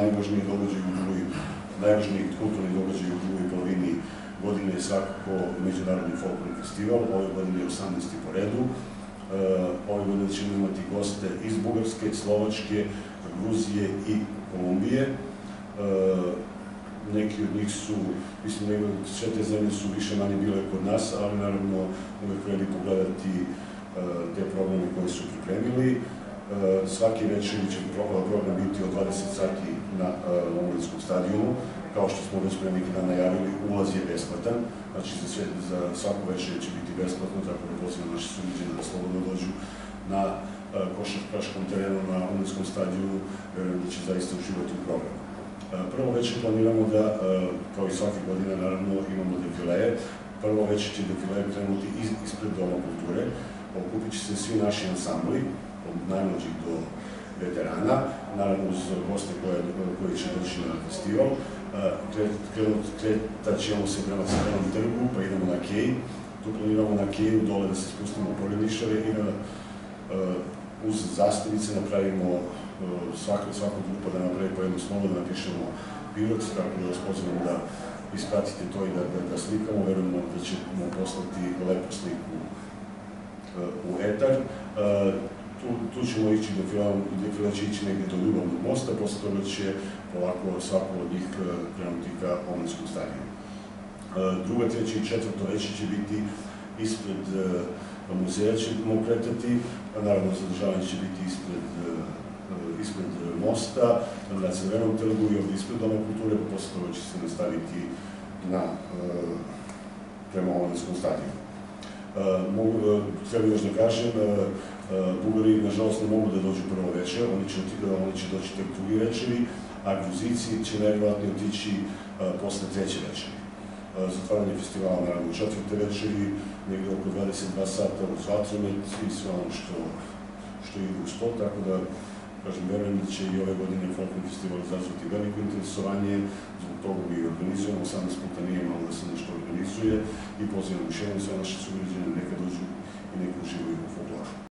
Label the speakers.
Speaker 1: najvažniji događaj u drugoj, najvažniji kulturni događaj u drugoj polovini godine je svakako Međunarodni folklorni festival, ove godine je 18. po redu. E, ove godine ćemo imati goste iz Bugarske, Slovačke, Gruzije i Kolumbije. E, neki od njih su, mislim da imaju, sve te zemlje su više manje bile kod nas, ali naravno uvek vredi pogledati e, te programe koje su pripremili. E, svaki večer će program biti od 20 sati na Lomorinskom stadionu. Kao što smo već pre neki dan najavili, ulaz je besplatan, znači za, sve, za svaku večer će biti besplatno, tako da pozivam naše suđene da slobodno dođu na košarkaškom terenu na Lomorinskom stadionu, verujem da će zaista uživati u programu. Prvo večer planiramo da, kao i svake godine, naravno, imamo defileje. Prvo večer će defileje krenuti ispred Doma kulture. Okupit će se svi naši ansambli, od najmlađih do veterana, naravno uz goste koji će doći na festival. Kretat ćemo se prema Crvenom trgu, pa idemo na Kej. Tu planiramo na Keju dole da se spustimo u Porodišare i na, uz zastavice napravimo svaka, svaka grupa da napravi po jednu slovo, da napišemo pilot, tako da vas pozivam da ispratite to i da, da, da slikamo. Verujemo da ćemo poslati lepu sliku u etar. Tu, tu ćemo ići do defila će ići negde do Ljubavnog mosta, posle toga će polako svako od njih krenuti ka Omenskom stadionu. Druga, treća i četvrto veće će biti ispred muzeja ćemo kretati, naravno zadržavanje će biti ispred ispred mosta, na Crvenom trgu i ovde ispred Doma kulture, pa posle toga će se nastaviti na, prema Omenskom stadionu. Mogu, treba još da kažem, Bugari, nažalost, ne mogu da dođu prvo večer, oni će, oni će doći tek drugi večeri, a Gruzici će najvjerojatno otići posle treće večeri. Zatvaranje festivala, naravno, u četvrte večeri, negde oko 22 sata uz vatromet i sve ono što, što ide uz to, tako da kažem, verujem da će i ove godine Folklor festival izazvati veliko interesovanje, тоа го и организирам, сам испута не е имам да се нешто организуе. И позивам ушеници, она што се угрижени нека дојду и нека уживају во облака.